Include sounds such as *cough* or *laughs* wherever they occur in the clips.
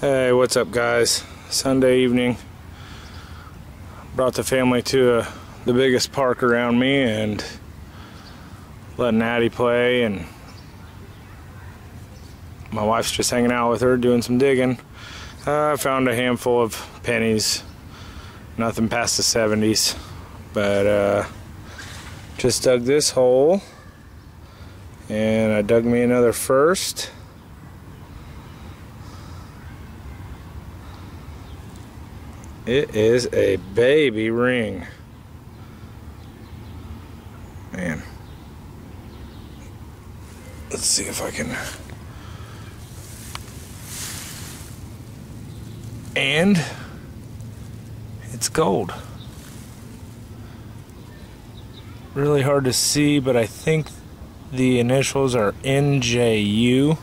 Hey, what's up guys? Sunday evening. Brought the family to uh, the biggest park around me and letting Addie play and my wife's just hanging out with her doing some digging. Uh, I found a handful of pennies. Nothing past the 70s. But uh, just dug this hole and I dug me another first. It is a baby ring. Man. Let's see if I can. And it's gold. Really hard to see, but I think the initials are NJU.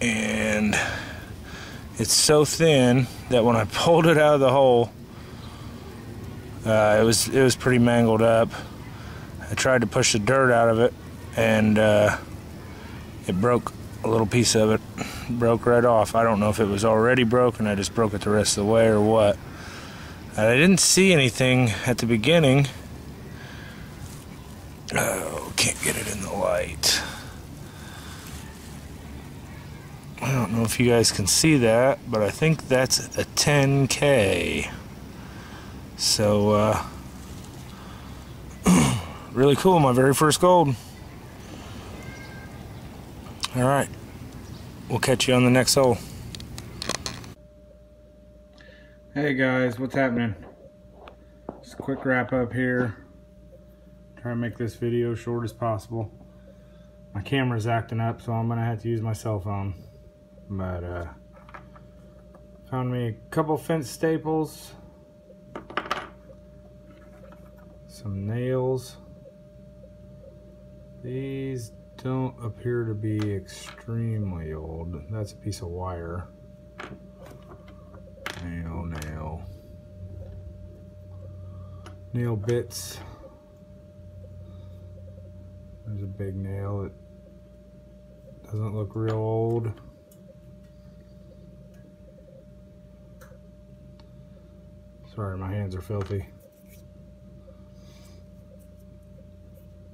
And it's so thin that when I *laughs* pulled it out of the hole, uh, it was it was pretty mangled up. I tried to push the dirt out of it, and uh, it broke a little piece of it. Broke right off. I don't know if it was already broken. I just broke it the rest of the way or what. And I didn't see anything at the beginning. Oh, can't get it in the light. I don't know if you guys can see that, but I think that's a 10K. So, uh, *clears throat* really cool. My very first gold. All right. We'll catch you on the next hole. Hey guys, what's happening? Just a quick wrap up here. Try to make this video short as possible. My camera's acting up, so I'm gonna have to use my cell phone. But uh, found me a couple fence staples, some nails. These don't appear to be extremely old. That's a piece of wire. Nail, nail. Nail bits. There's a big nail. It doesn't look real old. Sorry, my hands are filthy.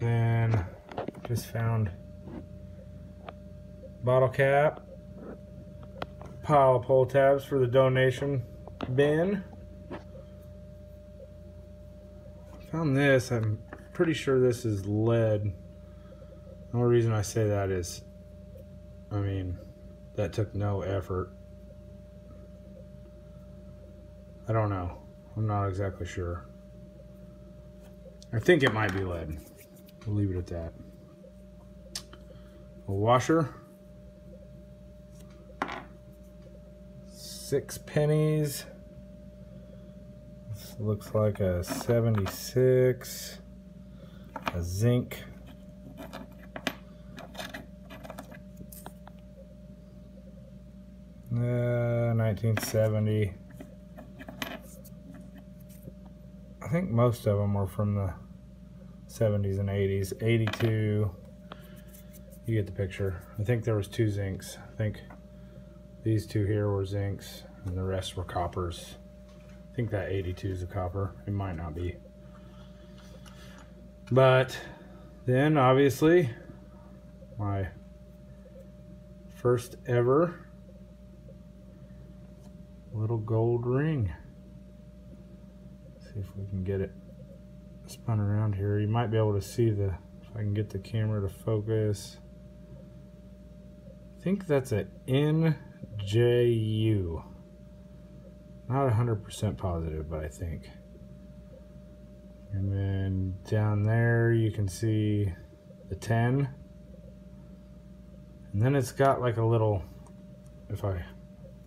Then just found bottle cap, pile of pull tabs for the donation bin. Found this, I'm pretty sure this is lead. The only reason I say that is, I mean, that took no effort. I don't know. I'm not exactly sure. I think it might be lead. We'll leave it at that. A washer. Six pennies. This looks like a 76. A zinc. Uh, 1970. I think most of them were from the 70s and 80s. 82, you get the picture. I think there was two zincs. I think these two here were zincs and the rest were coppers. I think that 82 is a copper. It might not be. But then obviously my first ever little gold ring. See if we can get it spun around here. You might be able to see the, if I can get the camera to focus. I think that's an NJU. Not 100% positive, but I think. And then down there you can see the 10. And then it's got like a little, if I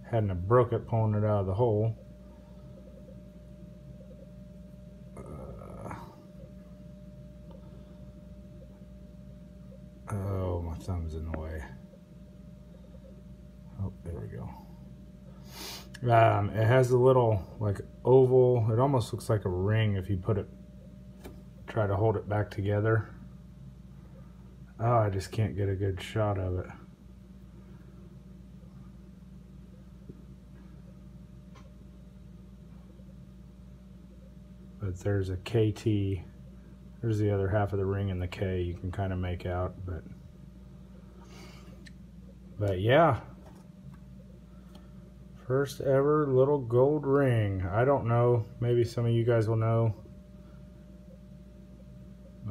hadn't broke it pulling it out of the hole, thumb's in the way. Oh, there we go. Um, it has a little like oval, it almost looks like a ring if you put it, try to hold it back together. Oh, I just can't get a good shot of it. But there's a KT, there's the other half of the ring and the K you can kind of make out, but but yeah. First ever little gold ring. I don't know. Maybe some of you guys will know.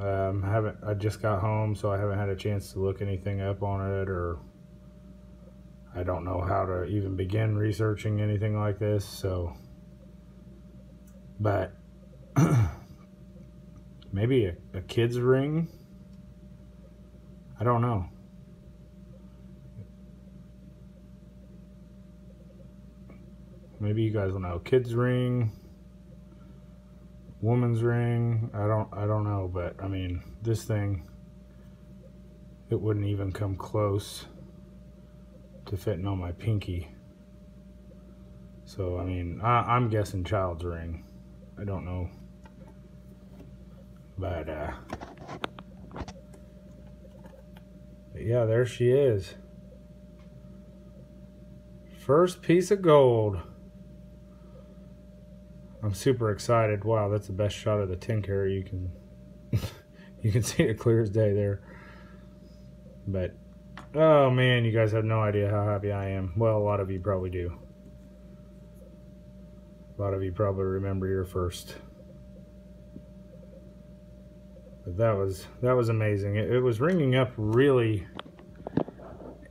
Um, I haven't. I just got home, so I haven't had a chance to look anything up on it, or I don't know how to even begin researching anything like this. So, but *clears throat* maybe a, a kid's ring. I don't know. Maybe you guys will know. Kids ring, woman's ring. I don't I don't know, but I mean this thing it wouldn't even come close to fitting on my pinky. So I mean I, I'm guessing child's ring. I don't know. But uh but yeah, there she is. First piece of gold. I'm super excited. Wow, that's the best shot of the 10 carat you can *laughs* you can see it clear as day there. But oh man, you guys have no idea how happy I am. Well, a lot of you probably do. A lot of you probably remember your first. But that was that was amazing. It, it was ringing up really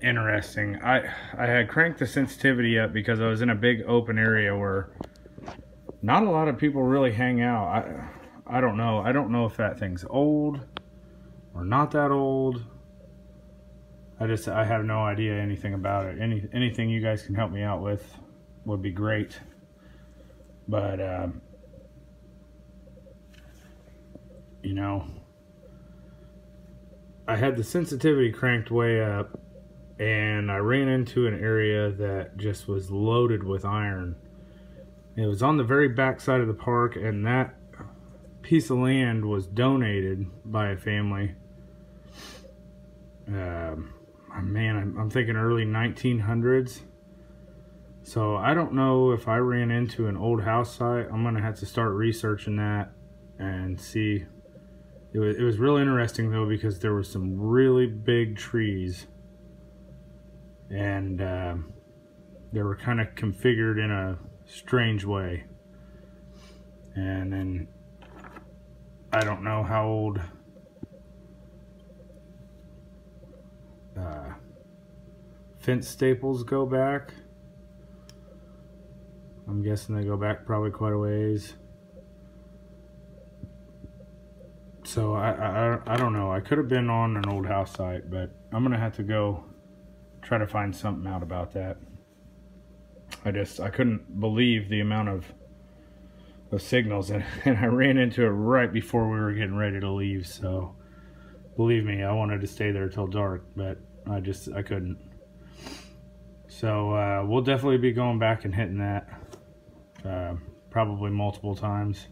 interesting. I I had cranked the sensitivity up because I was in a big open area where not a lot of people really hang out. I I don't know. I don't know if that thing's old or not that old. I just I have no idea anything about it. Any anything you guys can help me out with would be great. But um, you know, I had the sensitivity cranked way up, and I ran into an area that just was loaded with iron it was on the very back side of the park, and that piece of land was donated by a family. Um, man, I'm, I'm thinking early 1900s. So I don't know if I ran into an old house site. I'm gonna have to start researching that and see. It was, it was real interesting though because there were some really big trees and uh, they were kind of configured in a strange way. And then I don't know how old uh, fence staples go back. I'm guessing they go back probably quite a ways. So I, I, I don't know. I could have been on an old house site, but I'm going to have to go try to find something out about that. I just I couldn't believe the amount of of signals *laughs* and, and I ran into it right before we were getting ready to leave so believe me I wanted to stay there till dark but I just I couldn't. So uh, we'll definitely be going back and hitting that uh, probably multiple times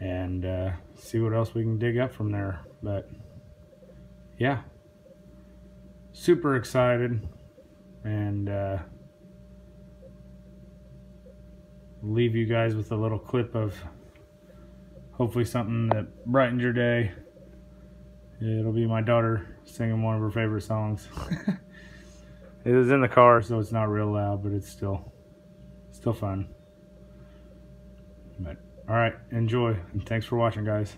and uh, see what else we can dig up from there but yeah. Super excited and uh, leave you guys with a little clip of hopefully something that brightens your day. It'll be my daughter singing one of her favorite songs. *laughs* it is in the car, so it's not real loud, but it's still still fun. But all right, enjoy and thanks for watching, guys.